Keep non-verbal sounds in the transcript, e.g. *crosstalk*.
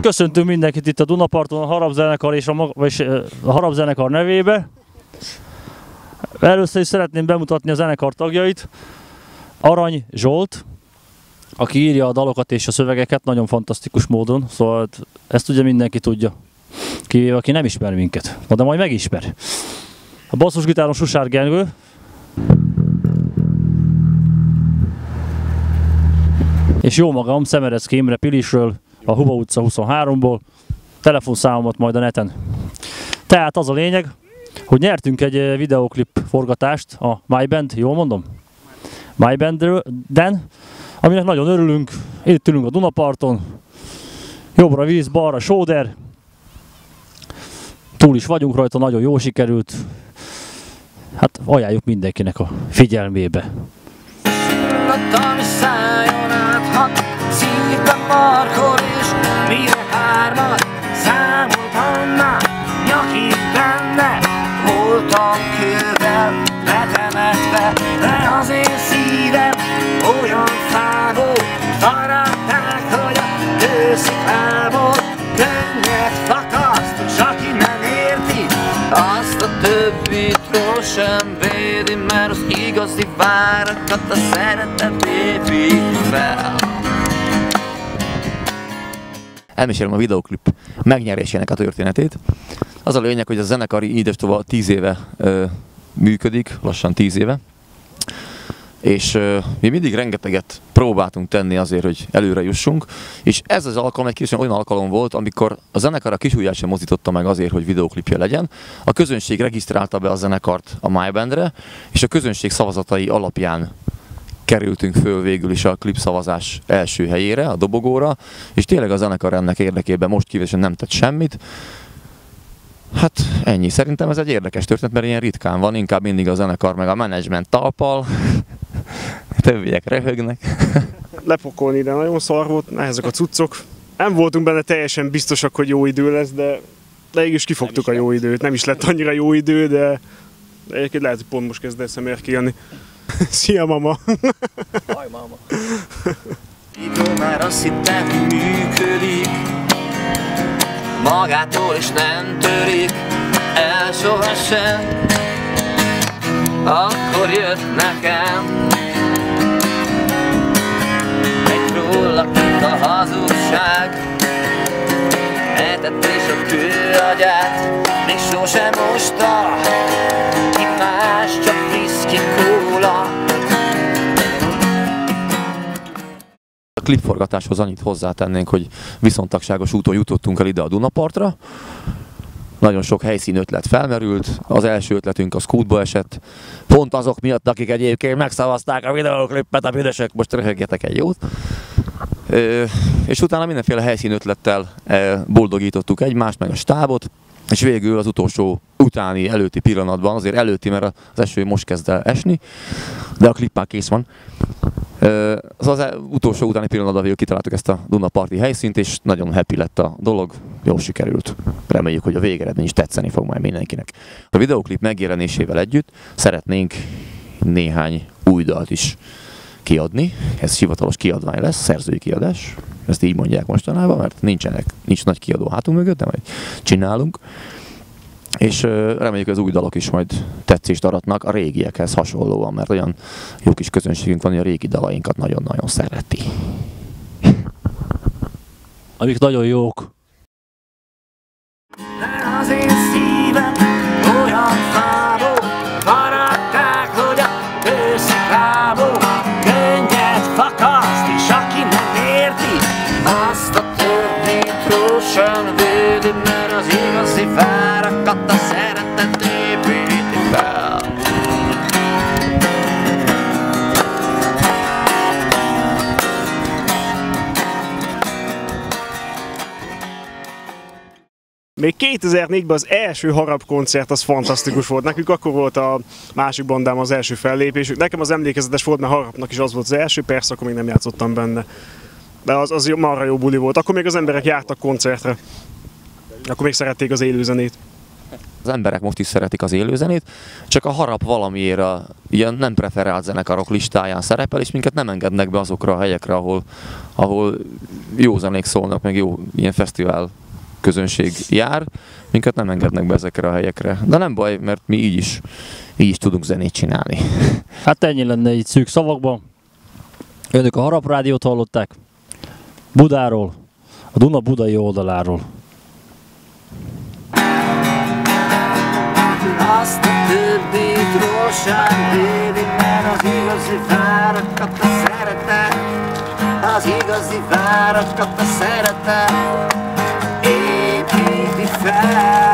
Köszöntünk mindenkit itt a Dunaparton, a Harab zenekar és a, vagy a Harab zenekar nevébe. Először is szeretném bemutatni a zenekar tagjait. Arany Zsolt, aki írja a dalokat és a szövegeket nagyon fantasztikus módon, szóval ezt ugye mindenki tudja. Kivéve, aki nem ismer minket. Na de majd megismer. A basszusgitáron Susár Gergő. És jó magam, Szemerecki Imre Pilisről, a Huba utca 23-ból. Telefonszámomat majd a neten. Tehát az a lényeg, hogy nyertünk egy eh, videoklip forgatást a MyBand, jól mondom? MyBand-den, aminek nagyon örülünk. Itt ülünk a Dunaparton, jobbra víz, balra sóder. Túl is vagyunk rajta, nagyon jó sikerült. Hát ajánljuk mindenkinek a figyelmébe. Is szálljon áthat Szívben markol és mire hármat Számoltam már nyakig benne Voltam kővel betemetve De az én szívem olyan fából Faragták, hogy a kősziklából Könnyet fakaszt, és aki nem érti Azt a többit sem védi Mert az igazi várakat a szeretet épít fel elmesélem a videoklip megnyerésének a történetét. Az a lényeg, hogy a zenekari tovább 10 éve ö, működik, lassan 10 éve, és ö, mi mindig rengeteget próbáltunk tenni azért, hogy előre jussunk, és ez az alkalom egy kicsit olyan alkalom volt, amikor a zenekar a kisujját sem mozdította meg azért, hogy videoklipje legyen. A közönség regisztrálta be a zenekart a MyBandre, és a közönség szavazatai alapján kerültünk föl végül is a klipszavazás első helyére, a dobogóra, és tényleg a zenekar ennek érdekében most kívesen nem tett semmit. Hát ennyi. Szerintem ez egy érdekes történet, mert ilyen ritkán van, inkább mindig a zenekar meg a menedzsment talpal, *laughs* többiek röhögnek. lepokolni ide nagyon szar volt, nehezek a cuccok. Nem voltunk benne teljesen biztosak, hogy jó idő lesz, de, de így is kifogtuk a jó időt. Nem is lett annyira jó idő, de de egyébként lehet, hogy pont most kezd eszemért kijönni. *laughs* Szia, mama! Idő már azt hittem, működik. Magától is nem törik el sohasem. Akkor jött nekem Egy róla a hazugság. Etetés a kőagyát Még sosem mosta A klipforgatáshoz annyit hozzátennénk, hogy viszontagságos úton jutottunk el ide a Dunapartra. Nagyon sok helyszín ötlet felmerült. Az első ötletünk a Scootba esett. Pont azok miatt, akik egyébként megszavazták a videóklipet, a büdösök, most röhögjetek egy jót. Ö, és utána mindenféle helyszín ötlettel boldogítottuk egymást, meg a stábot. És végül az utolsó utáni, előtti pillanatban, azért előtti, mert az eső most kezd el esni, de a klip már kész van. Az az utolsó utáni pillanatban végül kitaláltuk ezt a Duna Parti helyszínt, és nagyon happy lett a dolog, jól sikerült. Reméljük, hogy a végeredmény is tetszeni fog majd mindenkinek. A videoklip megjelenésével együtt szeretnénk néhány új dalt is kiadni. Ez hivatalos kiadvány lesz, szerzői kiadás. Ezt így mondják mostanában, mert nincsenek, nincs nagy kiadó hátunk mögött, de majd csinálunk. És reméljük, az új dalok is majd tetszést aratnak a régiekhez hasonlóan, mert olyan jó kis közönségünk van, hogy a régi dalainkat nagyon-nagyon szereti. Amik nagyon jók. Az én szívem olyan fából Faragták, hogy a kősziklából Könnyed fakaszt, és aki nem érti Azt a többit sem védi Még 2004-ben az első harap koncert az fantasztikus volt. Nekünk akkor volt a másik bandám az első fellépésük. Nekem az emlékezetes volt, mert harapnak is az volt az első, persze akkor még nem játszottam benne. De az, az marha jó buli volt. Akkor még az emberek jártak koncertre. Akkor még szerették az élőzenét. Az emberek most is szeretik az élőzenét, csak a harap valamiért a ilyen nem preferált zenekarok listáján szerepel, és minket nem engednek be azokra a helyekre, ahol, ahol jó zenék szólnak, meg jó ilyen fesztivál közönség jár, minket nem engednek be ezekre a helyekre. De nem baj, mert mi így is, így is tudunk zenét csinálni. *laughs* Hát ennyi lenne így szűk szavakban. Önök a Harap Rádiót hallották. Budáról, a Duna budai oldaláról. Azt a többit sem védi, mert az igazi várakat a szeretet Az igazi várakat a szeretet fast.